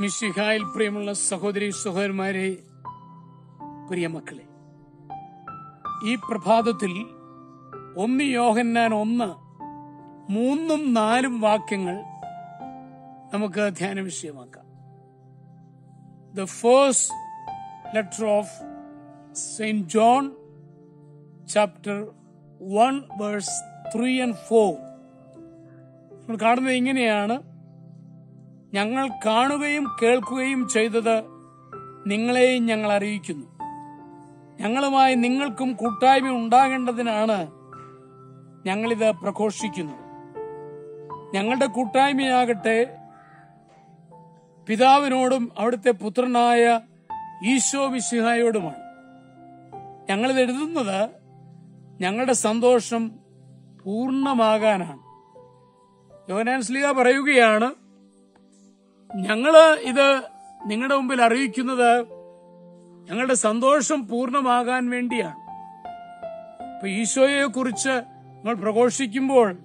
മിശിഹായിൽ പ്രിയമുള്ള സഹോദരി സഹോദരന്മാരെ പ്രിയമക്കളെ ഈ പ്രഭാതത്തിൽ ഒന്ന് യോഹന്നാൻ ഒന്ന് മൂന്നും നാലും വാക്യങ്ങൾ നമുക്ക് ധ്യാന വിഷയമാക്കാം. The first letter of saint John chapter one verse three and four നമ്മൾ കാണുന്നത് ഇങ്ങനെയാണ്. ഞങ്ങൾ കാണുകയും കേൾക്കുകയും ചെയ്തത് നിങ്ങളെയും ഞങ്ങൾ അറിയിക്കുന്നു. ഞങ്ങളുമായി നിങ്ങൾക്കും കൂട്ടായ്മ ഉണ്ടാകേണ്ടതിനാണ് ഞങ്ങളിത് പ്രഘോഷിക്കുന്നത്. ഞങ്ങളുടെ കൂട്ടായ്മയാകട്ടെ പിതാവിനോടും അവിടുത്തെ പുത്രനായ ഈശോ വിശിഹായോടുമാണ് ഞങ്ങളിത് എഴുതുന്നത് ഞങ്ങളുടെ സന്തോഷം പൂർണമാകാനാണ്. യോനാൻ സ്ലിഹ പറയുകയാണ് ഞങ്ങൾ ഇത് നിങ്ങളുടെ മുമ്പിൽ അറിയിക്കുന്നത് ഞങ്ങളുടെ സന്തോഷം പൂർണമാകാൻ വേണ്ടിയാണ്. ഇപ്പൊ ഈശോയെ കുറിച്ച് നമ്മൾ പ്രഘോഷിക്കുമ്പോൾ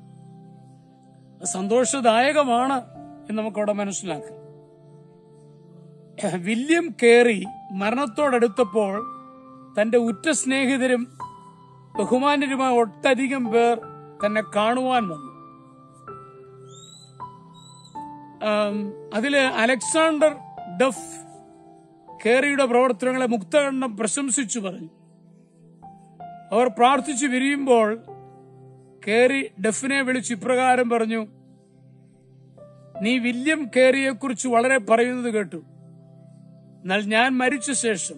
സന്തോഷദായകമാണ് എന്ന് നമുക്കവിടെ മനസ്സിലാക്കാം. വില്യം കേറി മരണത്തോടടുത്തപ്പോൾ തന്റെ ഉറ്റ സ്നേഹിതരും ബഹുമാനരുമായ ഒട്ടധികം പേർ തന്നെ കാണുവാൻ വന്നു. ആം, അതിൽ അലക്സാണ്ടർ ഡഫ് കേറിയുടെ പ്രവർത്തനങ്ങളെ മുക്തകണ്ഠം പ്രശംസിച്ചു പറഞ്ഞു. അവർ പ്രാർത്ഥിച്ചു വിരിയുമ്പോൾ കേറി ഡഫിനെ വിളിച്ച് ഇപ്രകാരം പറഞ്ഞു നീ വില്യം കേറിയെ കുറിച്ച് വളരെ പറയുന്നത് കേട്ടു. എന്നാൽ ഞാൻ മരിച്ച ശേഷം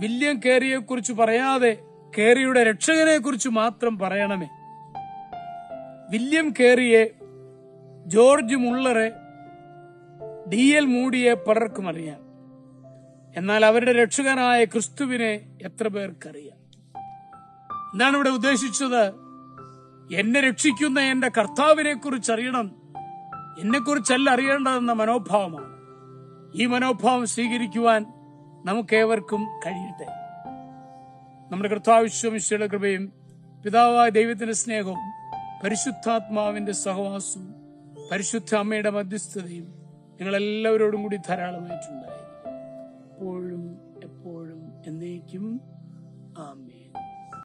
വില്യം കേറിയെ കുറിച്ച് പറയാതെ കേറിയുടെ രക്ഷകനെ കുറിച്ച് മാത്രം പറയണമേ. വില്യം കേറിയെ ജോർജ് മുള്ളറെ ഡി എൽ മൂടിയെ പലർക്കും അറിയാം എന്നാൽ അവരുടെ രക്ഷകനായ ക്രിസ്തുവിനെ എത്ര പേർക്കറിയാം? എന്താണ് ഇവിടെ ഉദ്ദേശിച്ചത്? എന്നെ രക്ഷിക്കുന്ന എന്റെ കർത്താവിനെ കുറിച്ച് അറിയണം എന്നെ കുറിച്ചല്ല അറിയേണ്ടതെന്ന മനോഭാവമാണ്. ഈ മനോഭാവം സ്വീകരിക്കുവാൻ നമുക്കേവർക്കും കഴിയട്ടെ. നമ്മുടെ കർത്താവിശ്വമിശയുടെ കൃപയും പിതാവായ ദൈവത്തിന്റെ സ്നേഹവും പരിശുദ്ധാത്മാവിന്റെ സഹവാസവും പരിശുദ്ധ അമ്മയുടെ മധ്യസ്ഥതയും നിങ്ങളെല്ലാവരോടും കൂടി ധാരാളമായിട്ടുണ്ടായി എപ്പോഴും എപ്പോഴും എന്നേക്കും. ആമേ